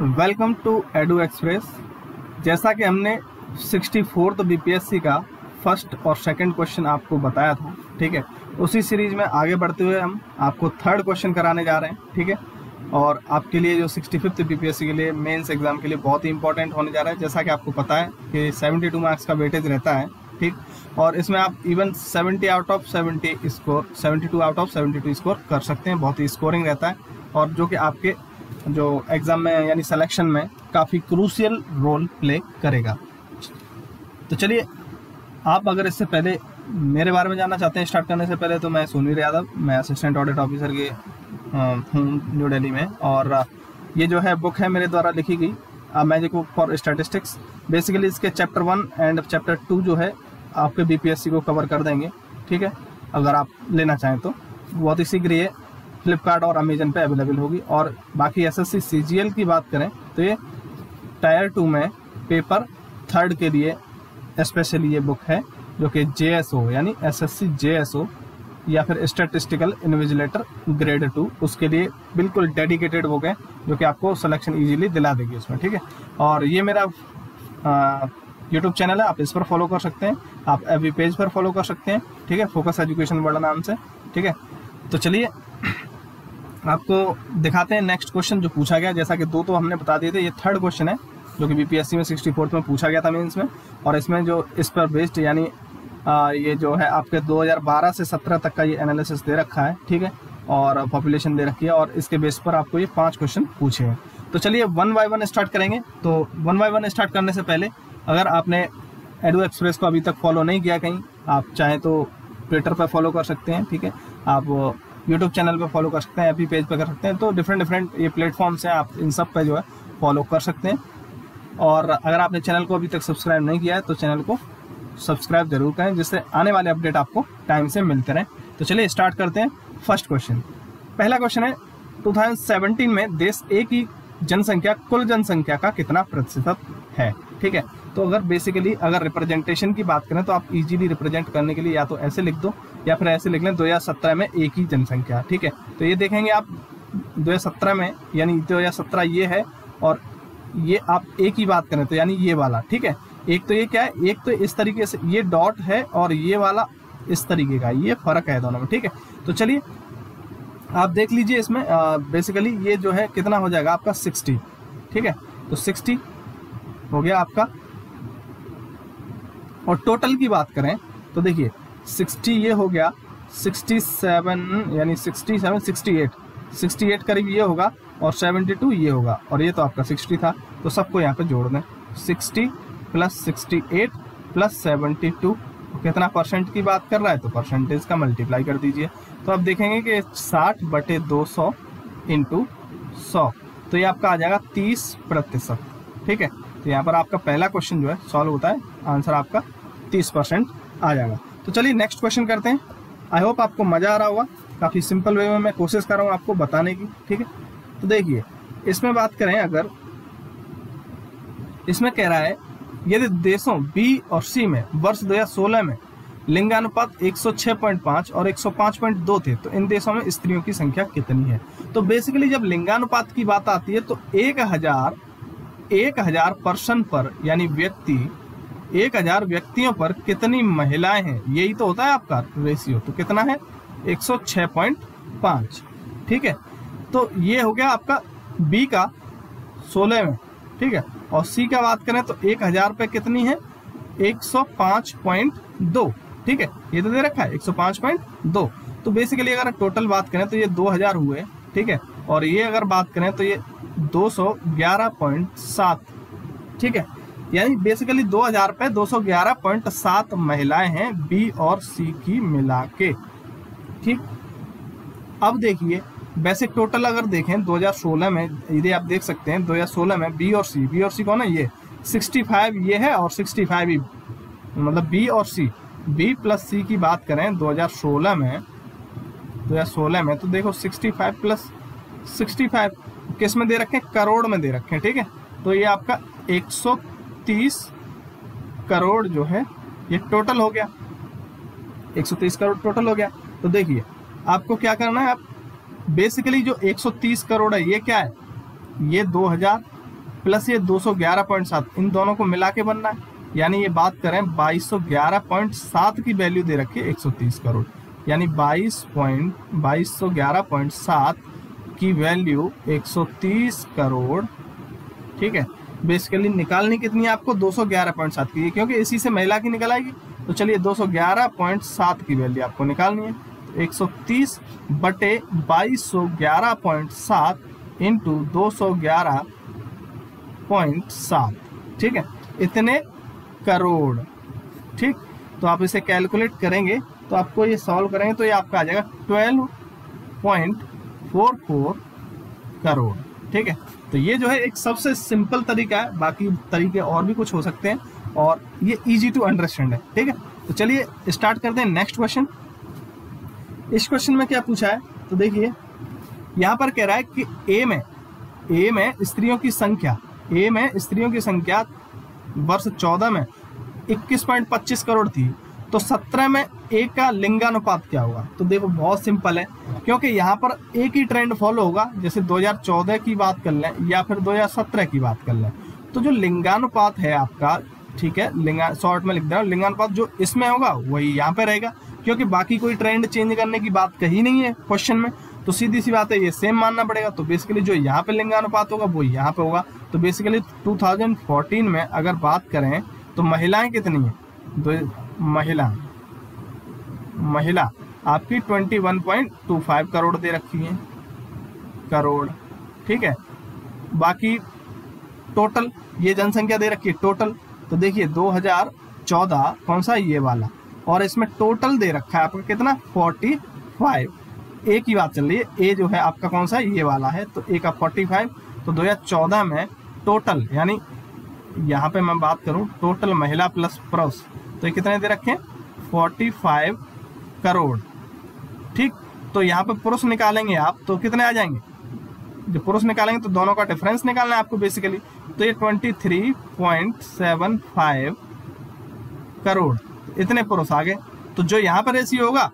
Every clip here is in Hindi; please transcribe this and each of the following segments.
Welcome to edu express. जैसा कि हमने 64 तो बीपीएससी का फ़र्स्ट और सेकंड क्वेश्चन आपको बताया था, ठीक है? उसी सीरीज़ में आगे बढ़ते हुए हम आपको थर्ड क्वेश्चन कराने जा रहे हैं, ठीक है? और आपके लिए जो सिक्सटी फिफ्थ बीपीएससी के लिए मेंस एग्ज़ाम के लिए बहुत ही इंपॉर्टेंट होने जा रहा है। जैसा कि आपको पता है कि 72 मार्क्स का वेटेज रहता है, ठीक? और इसमें आप even 70 out of 70 score 72 out of 72 score कर सकते हैं। बहुत ही स्कोरिंग रहता है। और जो कि आपके जो एग्ज़ाम में, यानी सिलेक्शन में काफ़ी क्रूशियल रोल प्ले करेगा। तो चलिए, आप अगर इससे पहले मेरे बारे में जानना चाहते हैं स्टार्ट करने से पहले तो मैं सुनील यादव, मैं असिस्टेंट ऑडिट ऑफिसर के हूँ न्यू दिल्ली में। और, ये जो है बुक है मेरे द्वारा लिखी गई magic book for statistics basically इसके chapter one and chapter two जो है, आपके बीपीएससी को कवर कर देंगे, ठीक है? अगर आप लेना चाहें तो। बहुत ही शीघ्र ये फ्लिपकार्ट और अमेजन पे अवेलेबल होगी। और बाकी एस एस की बात करें तो ये टायर टू में पेपर थर्ड के लिए स्पेशली ये बुक है, जो कि JSO यानी एस एस या फिर स्टेटिस्टिकल इन्विजिलेटर ग्रेड टू उसके लिए बिल्कुल डेडिकेटेड बुक है, जो कि आपको सिलेक्शन इजीली दिला देगी उसमें, ठीक है? और ये मेरा यूट्यूब चैनल है, आप इस पर फॉलो कर सकते हैं। आप एवी पेज पर फॉलो कर सकते हैं, ठीक है? फोकस एजुकेशन वर्ल्ड नाम से, ठीक है? तो चलिए आपको दिखाते हैं नेक्स्ट क्वेश्चन जो पूछा गया। जैसा कि दो तो हमने बता दिए थे, ये थर्ड क्वेश्चन है, जो कि बीपीएससी में सिक्सटी फोर्थ में पूछा गया था मीन्स में। और इसमें जो, इस पर बेस्ड यानी ये जो है आपके 2012 से 17 तक का ये एनालिसिस दे रखा है, ठीक है? और पॉपुलेशन दे रखी है और इसके बेस पर आपको ये पाँच क्वेश्चन पूछे हैं। तो चलिए वन बाय वन स्टार्ट करेंगे। तो वन बाय वन स्टार्ट करने से पहले, अगर आपने एडो एक्सप्रेस को अभी तक फॉलो नहीं किया कहीं, आप चाहें तो ट्विटर पर फॉलो कर सकते हैं, ठीक है? आप यूट्यूब चैनल पे फॉलो कर सकते हैं एपी पेज पे कर सकते हैं। तो डिफरेंट डिफरेंट ये प्लेटफॉर्म्स हैं, आप इन सब पे जो है फॉलो कर सकते हैं। और अगर आपने चैनल को अभी तक सब्सक्राइब नहीं किया है तो चैनल को सब्सक्राइब ज़रूर करें, जिससे आने वाले अपडेट आपको टाइम से मिलते रहें। तो चलिए स्टार्ट करते हैं फ़र्स्ट क्वेश्चन पहला क्वेश्चन है 2017 में देश ए की जनसंख्या, कुल जनसंख्या का कितना प्रतिशत है? ठीक है? तो अगर बेसिकली अगर रिप्रेजेंटेशन की बात करें तो आप इजीली रिप्रेजेंट करने के लिए या तो ऐसे लिख दो, या फिर ऐसे लिख लें दो हज़ार सत्रह में एक ही जनसंख्या, ठीक है? तो ये देखेंगे आप, दो हज़ार सत्रह में, यानी दो हज़ार सत्रह ये है, और ये आप एक ही बात करें तो यानी ये वाला, ठीक है? एक तो ये क्या है, एक तो इस तरीके से, ये डॉट है और ये वाला इस तरीके का, ये फ़र्क है दोनों में, ठीक है? तो चलिए, आप देख लीजिए इसमें बेसिकली ये जो है कितना हो जाएगा आपका सिक्सटी, ठीक है? तो सिक्सटी हो गया आपका और टोटल की बात करें तो देखिए 60 ये हो गया 67 यानी 67 68 68 करीब ये होगा और 72 ये होगा। और ये तो आपका 60 था तो सबको यहाँ पे जोड़ दें। 60 प्लस 68 प्लस 72 तो कितना परसेंट की बात कर रहा है तो परसेंटेज का मल्टीप्लाई कर दीजिए। तो आप देखेंगे कि 60 बटे 200 सौ इंटू सौ। तो ये आपका आ जाएगा 30 प्रतिशत, ठीक है? तो यहाँ पर आपका पहला क्वेश्चन जो है सॉल्व होता है आंसर आपका तीस परसेंट आ जाएगा। तो चलिए नेक्स्ट क्वेश्चन करते हैं। आई होप आपको मज़ा आ रहा होगा। काफ़ी सिंपल वे में मैं कोशिश कर रहा हूँ आपको बताने की, ठीक है? तो देखिए, इसमें बात करें अगर, इसमें कह रहा है, यदि देशों बी और सी में वर्ष 2016 में लिंगानुपात 106.5 और 105.2 थे तो इन देशों में स्त्रियों की संख्या कितनी है? तो बेसिकली जब लिंगानुपात की बात आती है तो एक हज़ार एक हज़ार पर्सन पर, यानी व्यक्ति एक हज़ार व्यक्तियों पर कितनी महिलाएँ हैं? यही तो होता है आपका रेशियो तो कितना है? 106.5 ठीक है? तो ये हो गया आपका बी का 16 में ठीक है? और सी का बात करें तो एक हज़ार पे कितनी है? 105.2 ठीक है? ये तो दे रखा है 105.2 तो बेसिकली अगर टोटल बात करें तो ये 2000 हुए। ठीक है? और ये अगर बात करें तो ये 211.7 ठीक है? यानी बेसिकली 2000 पे 211.7 महिलाएँ हैं बी और सी की मिला के। ठीक? अब देखिए वैसे टोटल अगर देखें 2016 में, यदि आप देख सकते हैं 2016 में बी और सी बी और सी कौन है? ये 65 ये है और 65 भी मतलब बी और सी बी प्लस सी की बात करें 2016 में 2016 में तो देखो 65 प्लस 65 किसमें दे रखें करोड़ में दे रखे हैं, ठीक है? तो ये आपका 130 करोड़ जो है, ये टोटल हो गया। 130 करोड़ टोटल हो गया। तो देखिए, आपको क्या करना है, आप बेसिकली जो 130 करोड़ है, ये क्या है? ये 2000 प्लस ये 211.7 इन दोनों को मिला के बनना है। यानी ये बात करें 2211.7 की वैल्यू दे रखी है 130 करोड़। यानी 22 पॉइंट, बाईस की वैल्यू 130 करोड़, ठीक है? बेसिकली निकालनी कितनी है आपको? 211.7 की। क्योंकि इसी से महिला की निकल आएगी। तो चलिए 211.7 की वैल्यू आपको निकालनी है। तो 130 बटे बाईस सौ ग्यारह पॉइंट सात इंटू दो सौ ग्यारह पॉइंट सात। ठीक है? इतने करोड़। ठीक? तो आप इसे कैलकुलेट करेंगे तो आपको ये सॉल्व करेंगे तो ये आपका आ जाएगा twelve point four four crore. ठीक है? तो ये जो है एक सबसे सिंपल तरीका है, बाकी तरीके और भी कुछ हो सकते हैं और ये इजी टू अंडरस्टैंड है, ठीक है? तो चलिए स्टार्ट करते हैं नेक्स्ट क्वेश्चन इस क्वेश्चन में क्या पूछा है? तो देखिए, यहाँ पर कह रहा है कि ए में ए में स्त्रियों की संख्या ए में स्त्रियों की संख्या वर्ष 14 में 21.25 करोड़ थी। तो 17 में ए का लिंगानुपात क्या होगा? तो देखो, बहुत सिंपल है, क्योंकि यहाँ पर एक ही ट्रेंड फॉलो होगा, जैसे 2014 की बात कर लें, या फिर 2017 की बात कर लें। तो जो लिंगानुपात है आपका, ठीक है, लिंगा शॉर्ट में लिख दे रहा हूँ, लिंगानुपात जो इसमें होगा, वही यहाँ पे रहेगा, क्योंकि बाकी कोई ट्रेंड चेंज करने की बात कही नहीं है क्वेश्चन में। तो सीधी सी बात है, ये सेम मानना पड़ेगा। तो बेसिकली जो यहाँ पे लिंगानुपात होगा, वो यहाँ पे होगा। तो बेसिकली 2014 में अगर बात करें तो महिलाएँ कितनी हैं? दो, महिला। महिला, आपकी 21.25 करोड़ दे रखी है। करोड़, ठीक है? बाकी टोटल ये जनसंख्या दे रखी है टोटल तो देखिए 2014 कौन सा ये वाला? और इसमें टोटल दे रखा है आपका कितना? 45 ए की बात चल रही है ए जो है आपका कौन सा? ये वाला है तो ए का 45 तो 2014 में टोटल यानी यहाँ पे मैं बात करूँ टोटल महिला प्लस पुरुष तो ये कितने दे रखे हैं? Forty five crore. ठीक? तो यहाँ पे पुरुष निकालेंगे आप तो कितने आ जाएँगे? जो पुरुष निकालेंगे तो दोनों का डिफरेंस निकालना है आपको बेसिकली तो ये twenty three point seven five crore. इतने पुरुष आ गए तो जो यहाँ पर रेशियो होगा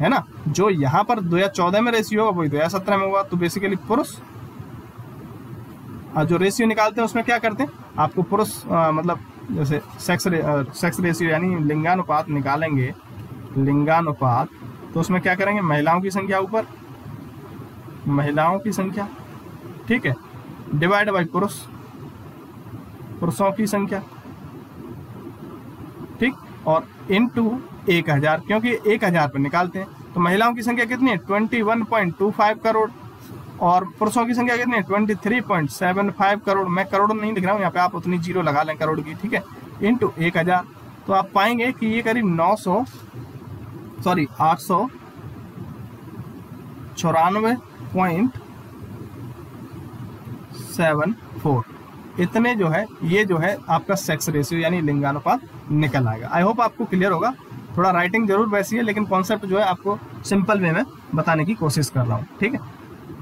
है ना? जो यहाँ पर दो हज़ार चौदह में रेशियो होगा वही दो हज़ार सत्रह में होगा। तो बेसिकली पुरुष जो रेशियो निकालते हैं उसमें क्या करते हैं? आपको पुरुष मतलब जैसे सेक्स रे, सेक्स रेशियो यानी लिंगानुपात निकालेंगे। लिंगानुपात तो उसमें क्या करेंगे? महिलाओं की संख्या ऊपर। महिलाओं की संख्या, ठीक है? डिवाइड बाई पुरुष। पुरुषों की संख्या, ठीक? और इन टू एक हज़ार, क्योंकि एक हज़ार पर निकालते हैं तो महिलाओं की संख्या कितनी है? Twenty one point two five crore. और पुरुषों की संख्या कितनी है? Twenty three point seven five crore. मैं करोड़ नहीं लिख रहा हूँ, यहाँ पे आप उतनी ज़ीरो लगा लें करोड़ की, ठीक है? इंटू एक हज़ार तो आप पाएँगे कि ये करीब नौ सौ सॉरी आठ सौ चौरानवे पॉइंट सेवन फोर इतने जो है, ये जो है आपका सेक्स रेशियो यानी लिंगानुपात निकल आएगा। आई होप आपको क्लियर होगा। थोड़ा राइटिंग ज़रूर वैसी है, लेकिन कॉन्सेप्ट जो है आपको सिंपल वे में बताने की कोशिश कर रहा हूँ। ठीक है?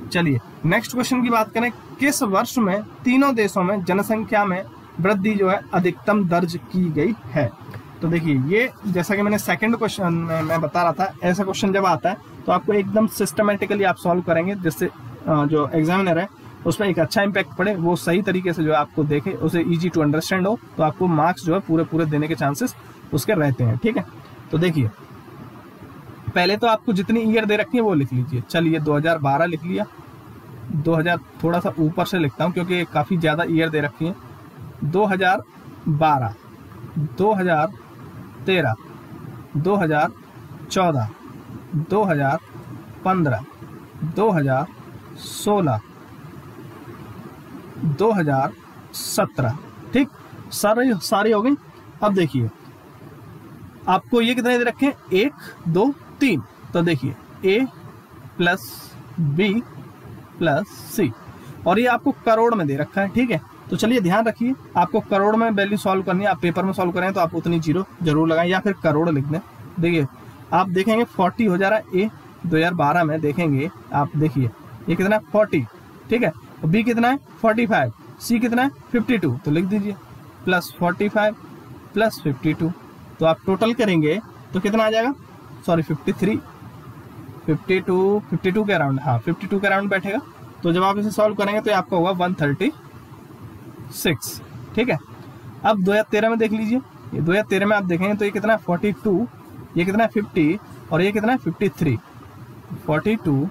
चलिए नेक्स्ट क्वेश्चन की बात करें। किस वर्ष में, तीनों देशों में जनसंख्या में वृद्धि जो है अधिकतम दर्ज की गई है? तो देखिए, ये जैसा कि मैंने सेकंड क्वेश्चन में बता रहा था, ऐसा क्वेश्चन जब आता है तो आपको एकदम सिस्टमेटिकली आप सॉल्व करेंगे, जिससे जो एग्जामिनर है उस पर एक अच्छा इम्पैक्ट पड़े, वो सही तरीके से जो आपको देखे, उसे ईजी टू अंडरस्टैंड हो तो आपको मार्क्स जो है पूरे पूरे देने के चांसेस उसके रहते हैं, ठीक है? तो देखिए, पहले तो आपको जितनी ईयर दे रखी है, वो लिख लीजिए। चलिए 2012 लिख लिया। 2000 थोड़ा सा ऊपर से लिखता हूँ, क्योंकि काफ़ी ज़्यादा ईयर दे रखी है। 2012 2013 2014 2015 2016 2017 ठीक? सारी सारी हो गई? अब देखिए। आपको ये कितने दे रखे एक, दो, तीन। तो देखिए A plus B plus C और ये आपको करोड़ में दे रखा है, ठीक है? तो चलिए ध्यान रखिए, आपको करोड़ में वैल्यू सॉल्व करनी है, आप पेपर में सॉल्व करें तो आप उतनी ज़ीरो ज़रूर लगाएँ या फिर करोड़ लिख दें देखिए, आप देखेंगे फोर्टी हो जा रहा है ए 2012 में, देखेंगे आप, देखिए ये कितना है? फोर्टी ठीक है? बी कितना है? फोर्टी फाइव सी कितना है? फिफ्टी टू तो लिख दीजिए plus forty five plus fifty two तो आप टोटल करेंगे तो कितना आ जाएगा? Sorry fifty three fifty two fifty two के अराउंड हाँ फिफ्टी टू के अराउंड बैठेगा। तो जब आप इसे सॉल्व करेंगे तो आपका होगा वन थर्टी सिक्स, ठीक है? अब दो हज़ार तेरह में देख लीजिए। ये दो हज़ार तेरह में आप देखेंगे तो ये कितना है? फोर्टी टू ये कितना है? फिफ्टी और ये कितना है? Fifty three forty two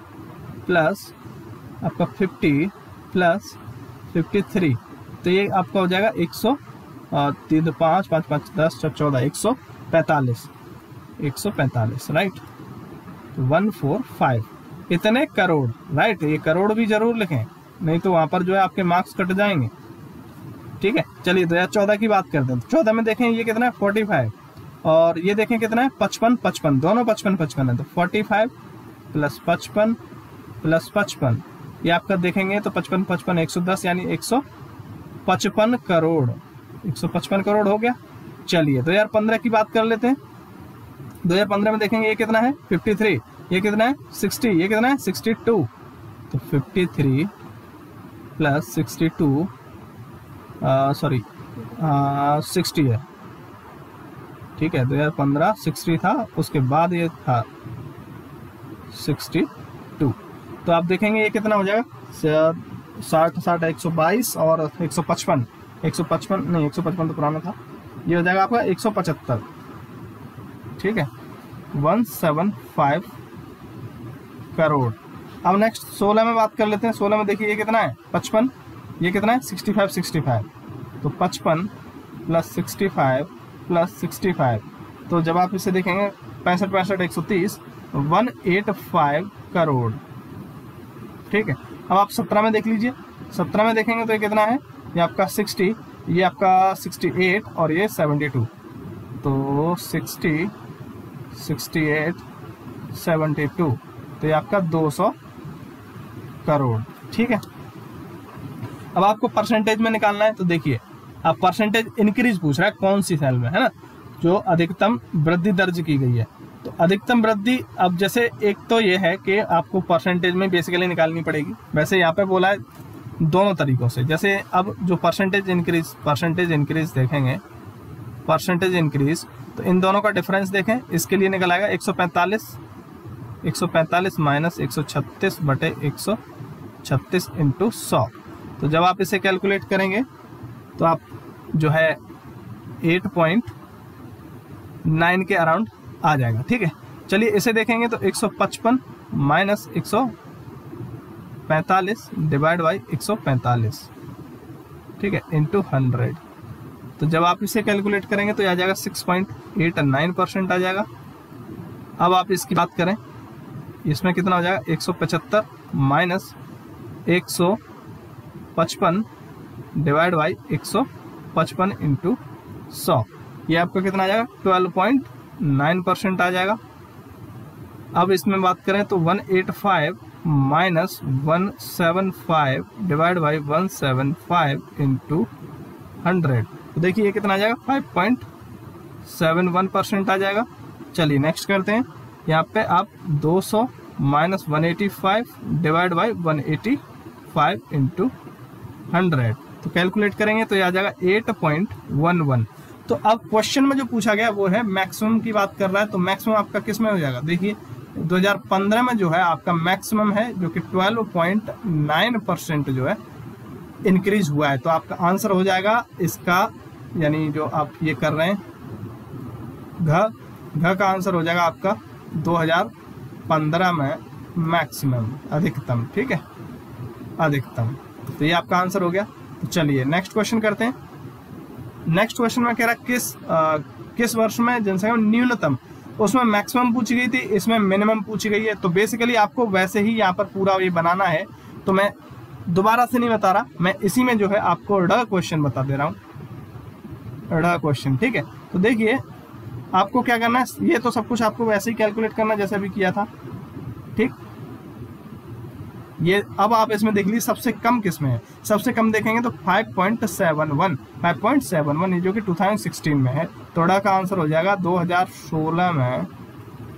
plus आपका फिफ्टी प्लस फिफ्टी थ्री तो ये आपका हो जाएगा एक सौ तीन दो पाँच पाँच पाँच, दस चौदह, एक सौ पैंतालीस, एक सौ पैंतालीस राइट वन फोर फाइव। इतने करोड़ राइट ये करोड़ भी ज़रूर लिखें, नहीं तो वहाँ पर जो है आपके मार्क्स कट जाएँगे। ठीक है? चलिए दो हज़ार चौदह की बात करते हैं। चौदह में देखें ये कितना है? फोर्टी फाइव और ये देखें कितना है? पचपन पचपन। दोनों पचपन पचपन है तो फोर्टी फाइव प्लस पचपन प्लस पचपन। ये आपका देखेंगे? तो पचपन पचपन, एक सौ दस यानी एक सौ पचपन करोड़। एक सौ पचपन करोड़ हो गया। चलिए दो हज़ार पंद्रह की बात कर लेते हैं। दो हज़ार पंद्रह में देखेंगे ये कितना है? फिफ्टी थ्री ये कितना है? सिक्सटी ये कितना है? सिक्सटी टू तो fifty three plus sixty two sorry sixty है। ठीक है, दो हज़ार पंद्रह सिक्सटी था, उसके बाद ये था सिक्सटी टू तो आप देखेंगे ये कितना हो जाएगा? साठ साठ, एक सौ बाईस और एक सौ पचपन। एक सौ पचपन, नहीं, एक सौ पचपन तो पुराना था। ये हो जाएगा आपका एक सौ पचहत्तर। ठीक है? One seven five crore. अब नेक्स्ट सोलह में बात कर लेते हैं। सोलह में देखिए ये कितना है? पचपन। ये कितना है? Sixty five sixty five. तो पचपन plus sixty five plus sixty five. तो जब आप इसे देखेंगे, पैंसठ पैंसठ, एक सौ तीस वन एट फाइव करोड़। ठीक है? अब आप सत्रह में देख लीजिए। सत्रह में देखेंगे तो ये कितना है? ये आपका सिक्सटी, ये आपका सिक्सटी एट और ये सेवेंटी टू। तो sixty sixty eight, seventy two. तो ये आपका दो सौ करोड़। ठीक है? अब आपको परसेंटेज में निकालना है तो देखिए अब परसेंटेज इंक्रीज पूछ रहा है, कौन सी सेल में, है ना? जो अधिकतम वृद्धि दर्ज की गई है। तो अधिकतम वृद्धि, अब जैसे एक तो ये है कि आपको परसेंटेज में बेसिकली निकालनी पड़ेगी। वैसे यहाँ पे बोला है दोनों तरीकों से। जैसे अब जो परसेंटेज इंक्रीज परसेंटेज इंक्रीज देखेंगे परसेंटेज इंक्रीज तो इन दोनों का डिफरेंस देखें, इसके लिए निकल आएगा 145 145 माइनस एक बटे एक सौ छत्तीस इंटू सौ। तो जब आप इसे कैलकुलेट करेंगे तो आप जो है 8.9 के अराउंड आ जाएगा, ठीक है? चलिए इसे देखेंगे तो 155 माइनस एक सौ पैंतालीस डिवाइड बाई 145 ठीक है? इंटू हंड्रेड तो जब आप इसे कैलकुलेट करेंगे तो आ जाएगा 6.89 परसेंट आ जाएगा। अब आप इसकी बात करें, इसमें कितना हो जाएगा? 175 माइनस एक पचपन डिवाइड बाई एक सौ पचपन इंटू सौ। ये आपका कितना आ जाएगा? ट्वेल्व पॉइंट नाइन परसेंट आ जाएगा। अब इसमें बात करें तो one eight five minus one seven five divide by one seven five into hundred तो देखिए ये कितना आ जाएगा? Five point seven one percent आ जाएगा। चलिए नेक्स्ट करते हैं। यहाँ पे आप दो सौ minus one eighty five divide by one eighty five into hundred. तो कैलकुलेट करेंगे तो ये आ जाएगा एट पॉइंट वन वन। तो अब क्वेश्चन में जो पूछा गया वो है मैक्सिमम की बात कर रहा है तो मैक्सिमम आपका किसमें हो जाएगा? देखिए 2015 में जो है आपका मैक्सिमम है, जो कि 12.9 परसेंट जो है इंक्रीज हुआ है। तो आपका आंसर हो जाएगा इसका, यानी जो आप ये कर रहे हैं, घ घ का आंसर हो जाएगा आपका 2015 में मैक्सिमम, अधिकतम, ठीक है? अधिकतम। तो ये आपका आंसर हो गया। तो चलिए नेक्स्ट क्वेश्चन करते हैं। नेक्स्ट क्वेश्चन में कह रहा किस आ, किस वर्ष में जनसंख्या न्यूनतम? उसमें मैक्सिमम पूछी गई थी इसमें मिनिमम पूछी गई है। तो बेसिकली आपको वैसे ही यहाँ पर पूरा ये बनाना है। तो मैं दोबारा से नहीं बता रहा मैं इसी में जो है आपको ड क्वेश्चन बता दे रहा हूँ। ड क्वेश्चन ठीक है? तो देखिए आपको क्या करना है ये तो सब कुछ आपको वैसे ही कैलकुलेट करना जैसे अभी किया था। ठीक? ये अब आप इसमें देख लीजिए सबसे कम किसमें है? सबसे कम देखेंगे तो 5.71 5.71 ये जो कि 2016 में है। थोड़ा का आंसर हो जाएगा 2016 में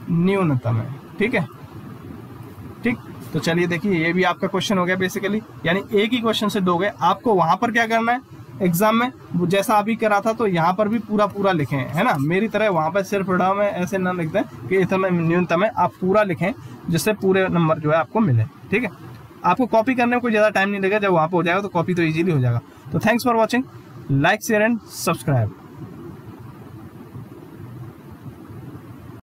न्यूनतम है। ठीक है? ठीक? तो चलिए देखिए, ये भी आपका क्वेश्चन हो गया बेसिकली यानी एक ही क्वेश्चन से दो गए। आपको वहाँ पर क्या करना है? एग्ज़ाम में जैसा अभी करा था तो यहाँ पर भी पूरा पूरा लिखें, है ना? मेरी तरह वहाँ पर सिर्फ़ ड में ऐसे ना लिख दें कि इतना न्यूनतम है, आप पूरा लिखें, जिससे पूरे नंबर जो है आपको मिले। ठीक है? आपको कॉपी करने में कोई ज़्यादा टाइम नहीं लगेगा। जब वहाँ पर हो जाएगा तो कॉपी तो ईजिली हो जाएगा। तो thanks for watching like share and subscribe